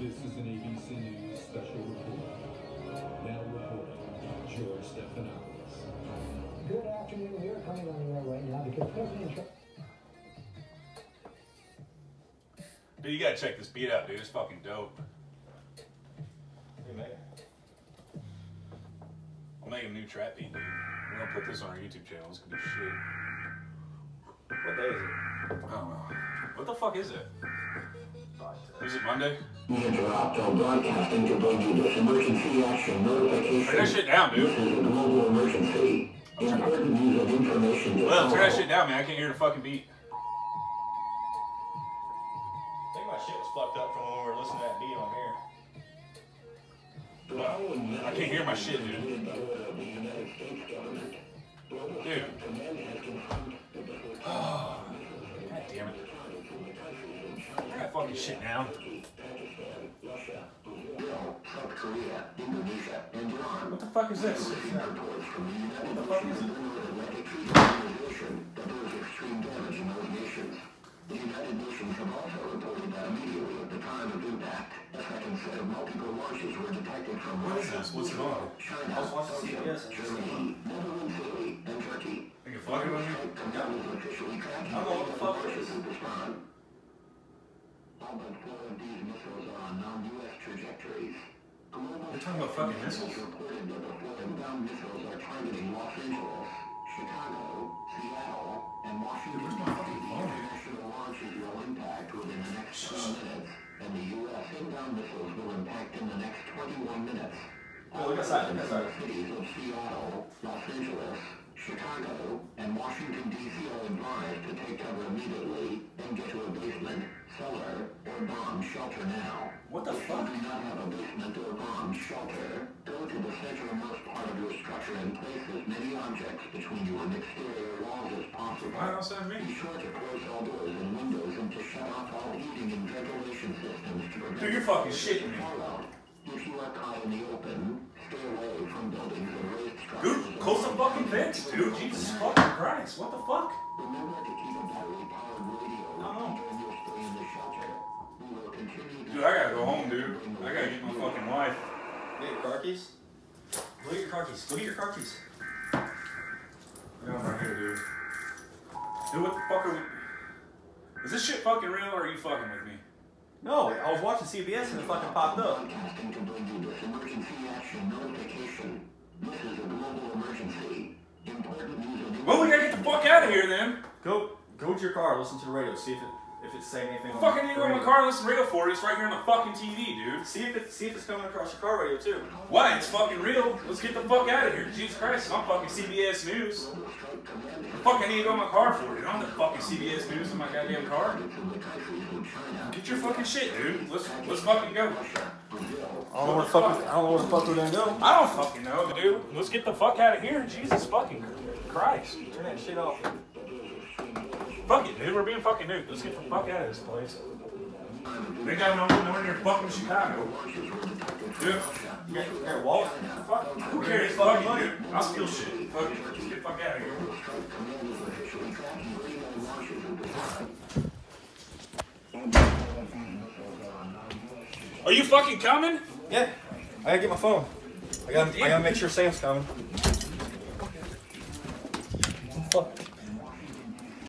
This is an ABC News special report. Now reporting, George Stephanopoulos. Good afternoon. We're coming on air right now because President Trump. Dude, you gotta check this beat out, dude. It's fucking dope. Hey, man. I'll make a new trap beat, dude. We're gonna put this on our YouTube channel. It's gonna be shit. What day is it? I don't know. What the fuck is it? Is it Monday? Interrupt broadcasting to bring you this emergency action notification. Turn that shit down, This dude. is a global emergency. Important news of information to Well, turn that shit down, man. I can't hear the fucking beat. I think my shit was fucked up from when we were listening to that beat on here. I can't hear my shit, dude. Dude. Fucking shit down. South Korea, Indonesia, and Iran. What the fuck is this? Reports from the United fuck is Nations it? Middle Atlantic Treaty Organization that there was extreme damage in those nations. The United Nations have also reported that immediately at the time of impact, a second set of multiple launches were detected from What is Russia, this? What's going on? China, I was watching CBS Germany, Netherlands, Italy, and Turkey. Think you're fucking with me? Governments officially tracking I don't know what the fuck it launches is. in Pakistan. All but these missiles are on non-U.S. trajectories. Global They're talking about fucking missiles. reported that the four inbound missiles are targeting Los Angeles, Chicago, Seattle, and Washington. Dude? International launches will impact within the next 10 minutes, and the U.S. inbound missiles will impact in the next 21 minutes. Oh, look outside, look outside. Cities of Seattle, Los Angeles, Chicago, and Washington, D.C. are advised to take cover immediately and get to a basement, cellar, or bomb shelter now. What the If fuck? you do not have a basement or bomb shelter, go to the centermost part of your structure and place as many objects between you and exterior walls as possible. Why don't send Be sure to close all doors and windows and to shut off all heating and ventilation systems to prevent Dude, you're fucking shitting me. If you are caught in the open, stay away from buildings and raised structures. Dude, close the fucking vents, dude. Jesus fucking Christ. What the fuck? Remember to keep a battery-powered radio Uh-huh. during your stay in the shelter. We will continue to Dude, I gotta go home, dude. I gotta get my fucking wife. Get your car keys. Go get your car keys. Go get your car keys. Yeah, I'm right here, dude. Dude, what the fuck are we... Is this shit fucking real or are you fucking with me? No, I was watching CBS and it fucking popped up. broadcasting to bring emergency action notification. This is a global emergency. Important news Well, we gotta get the fuck out of here then. Go, go to your car. Listen to the radio. See if it, if it's saying anything. on Fucking the need to go in my radio. car and listen to radio for it. It's right here on the fucking TV, dude. See if it, see if it's coming across your car radio too. Why? It's fucking real. Let's get the fuck out of here. Jesus Christ, I'm fucking CBS News. The fuck I need to go in my car for it. I don't the fucking CBS News in my goddamn car. Get your fucking shit, dude. Let's let's fucking go. I don't know where the fuck. I don't know where the fuck we're gonna go. I don't fucking know, dude. Let's get the fuck out of here. Jesus fucking Christ. Turn that shit off. Dude. We're being fucking nuked. Let's get the fuck out of this place. They got no nowhere near fucking Chicago. Dude, You got you got wallet. fuck. Who cares? Fuck dude. I'll steal shit. Fuck it. Let's get the fuck out of here. Are you fucking coming? Yeah. I gotta get my phone. I gotta, I gotta make sure Sam's coming. Fuck.